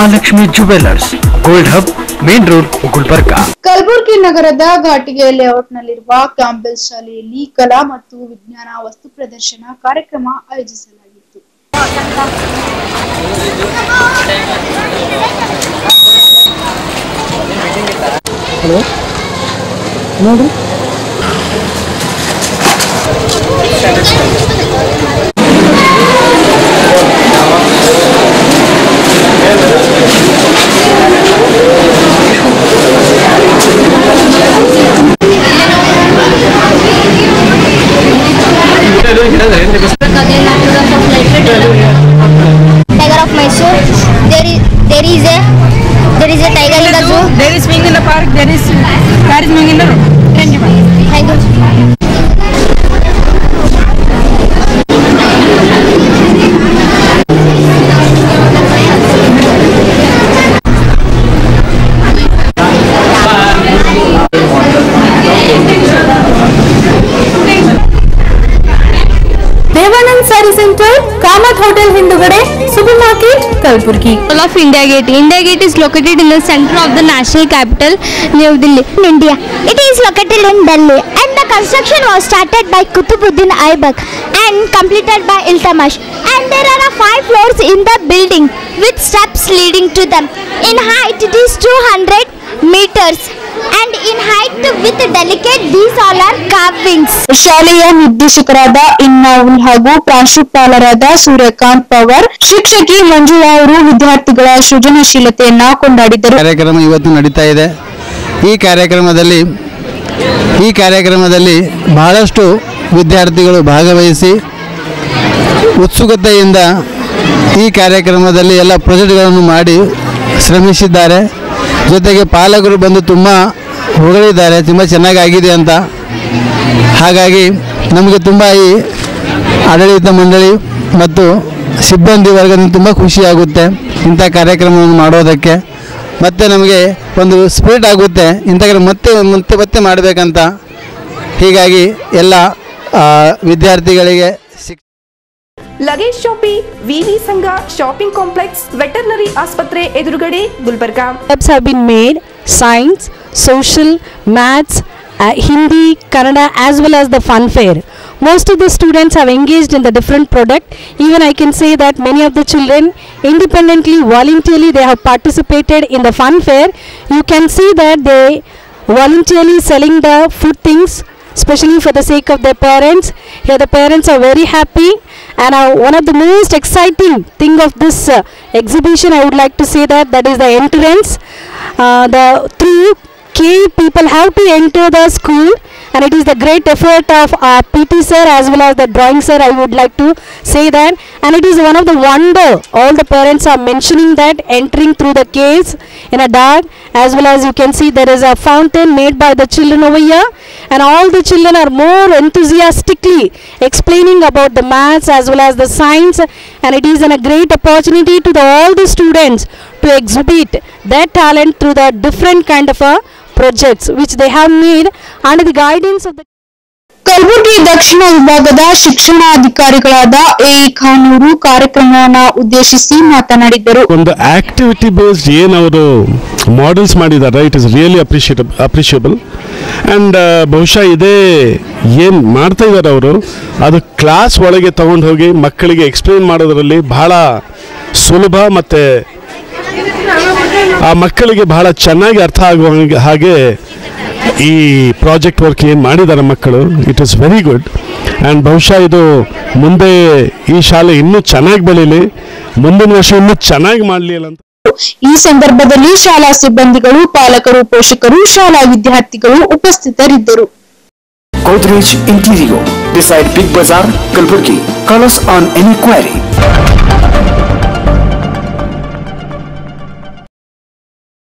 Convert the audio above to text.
Mahalakshmi jewellers gold hub main road Gulbarga Kalaburagi ನಗರದ ಘಾಟಿಗೆ ಲೇಔಟ್ನಲ್ಲಿರುವ Campbell ಶಾಲೆಯಲ್ಲಿ ಕಲಾ ಮತ್ತು ವಿಜ್ಞಾನ ವಸ್ತು ಪ್ರದರ್ಶನ ಕಾರ್ಯಕ್ರಮ ಆಯೋಜಿಸಲಾಗಿತ್ತು. Tiger of Mysore. There is there is a there is a tiger in the zoo. There is swing in the park. There is there is swing in the road. Thank you. Thank you. Market Kalaburagi of India Gate. India Gate is located in the center of the national capital, New Delhi, India. It is located in Delhi, and the construction was started by Kutubuddin Aibak and completed by Iltamash. And there are uh, five floors in the building with steps leading to them. In height, it is 200 meters, and in height delicate delicate, all are are ಶಾಲೆಯ ನಿರ್ದೇಶಕರಾದ ಇನ್ನಾವುಲ್ ಹಾಗೂ ಪ್ರಾಂಶುಪಾಲರಾದ Suryakant power ಶಿಕ್ಷಕಿ ಮಂಜುಳಾ ಅವರು ವಿದ್ಯಾರ್ಥಿಗಳ ಸೃಜನಶೀಲತೆಯನ್ನ ಕೊಂಡಾಡಿದರು. ಕಾರ್ಯಕ್ರಮ ಇವತ್ತು ನಡೀತಾ ಇದೆ. ಈ ಕಾರ್ಯಕ್ರಮದಲ್ಲಿ ಈ ಕಾರ್ಯಕ್ರಮದಲ್ಲಿ ಬಹಳಷ್ಟು ವಿದ್ಯಾರ್ಥಿಗಳು ಭಾಗವಹಿಸಿ ಉತ್ಸುಕತೆಯಿಂದ ಈ ಕಾರ್ಯಕ್ರಮದಲ್ಲಿ ಎಲ್ಲ ಪ್ರೊಜೆಕ್ಟ್ಗಳನ್ನು ಮಾಡಿ ಶ್ರಮಿಸಿದ್ದಾರೆ. ಜೊತೆಗೆ ಪಾಲಕರು ಬಂದು ತುಂಬ ಹೊಗಳಿದ್ದಾರೆ ತುಂಬ ಚೆನ್ನಾಗಾಗಿದೆ ಅಂತ. ಹಾಗಾಗಿ ನಮಗೆ ತುಂಬ ಈ ಆಡಳಿತ ಮಂಡಳಿ ಮತ್ತು ಸಿಬ್ಬಂದಿ ವರ್ಗದಿಂದ ತುಂಬ ಖುಷಿಯಾಗುತ್ತೆ ಇಂಥ ಕಾರ್ಯಕ್ರಮವನ್ನು ಮಾಡೋದಕ್ಕೆ. ಮತ್ತು ನಮಗೆ ಒಂದು ಸ್ಪಿರಿಟ್ ಆಗುತ್ತೆ ಇಂಥ ಕಡೆ ಮತ್ತೆ ಮತ್ತೆ ಮತ್ತೆ ಮಾಡಬೇಕಂತ. ಹೀಗಾಗಿ ಎಲ್ಲ ವಿದ್ಯಾರ್ಥಿಗಳಿಗೆ ಲಗೇಜ್ ಶಾಪಿ ವಿವಿ ಸಂಘ ಶಾಪಿಂಗ್ ಕಾಂಪ್ಲೆಕ್ಸ್ ವೆಟರ್ನರಿ ಆಸ್ಪತ್ರೆ ಎದುರುಗಡೆ Gulbarga. Have been made science, social, maths, uh, Hindi, Kannada, as well as the fun fair. Most of the students have engaged in the different product. Even I can say that many of the children independently, voluntarily, they have participated in the fun fair. You can see that they voluntarily selling the food things, especially for the sake of their parents. Here the parents are very happy. And uh, one of the most exciting thing of this uh, exhibition, I would like to say that that is the entrance. Uh, the through K people have to enter the school, and it is the great effort of our PT sir as well as the drawing sir. I would like to say that, and it is one of the wonder. All the parents are mentioning that entering through the caves in a dark, as well as you can see there is a fountain made by the children over here, and all the children are more enthusiastically explaining about the maths as well as the science, and it is a great opportunity to the, all the students to exhibit their talent through the different kind of uh, projects, which they have made under the guidance of the Kalaburagi ದಕ್ಷಿಣ ವಿಭಾಗದ ಶಿಕ್ಷಣಾಧಿಕಾರಿಗಳಾದ A ಖಾನೂರು ಕಾರ್ಯಕ್ರಮವನ್ನ ಉದ್ದೇಶಿಸಿ ಮಾತನಾಡಿದರು ಒಂದು activity based ಏನು ಅವರು models ಮಾಡಿದ್ದಾರೆ it is really appreciate appreciable and ಬಹುಶಃ ಇದೇ ಏನು ಮಾಡ್ತಾ ಇದ್ದಾರೆ ಅವರು, ಅದು ಕ್ಲಾಸ್ ಒಳಗೆ ತಗೊಂಡು ಹೋಗಿ ಮಕ್ಕಳಿಗೆ ಎಕ್ಸ್ಪ್ಲೇನ್ ಮಾಡೋದರಲ್ಲಿ ಬಹಳ ಸುಲಭ ಮತ್ತು ಆ ಮಕ್ಕಳಿಗೆ ಬಹಳ ಚೆನ್ನಾಗಿ ಅರ್ಥ ಆಗುವ ಹಾಗೆ- ಈ ಪ್ರಾಜೆಕ್ಟ್ ವರ್ಕ್ ಏನು ಮಾಡಿದ್ದಾರೆ ಮಕ್ಕಳು it is very good and ಬಹುಶಃ ಇದು ಮುಂದೆ ಈ ಶಾಲೆ ಇನ್ನೂ ಚೆನ್ನಾಗಿ ಬೆಳೀಲಿ ಮುಂದಿನ ವರ್ಷ ಇನ್ನೂ ಚೆನ್ನಾಗಿ ಮಾಡಲಿ ಅಂತ. ಈ ಸಂದರ್ಭದಲ್ಲಿ ಶಾಲಾ ಸಿಬ್ಬಂದಿಗಳು ಪಾಲಕರು ಪೋಷಕರು ಶಾಲಾ ವಿದ್ಯಾರ್ಥಿಗಳು ಉಪಸ್ಥಿತರಿದ್ದರು. Godrej Interio decide Big Bazaar Kalaburgi colours on enquiry.